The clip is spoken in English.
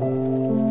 Música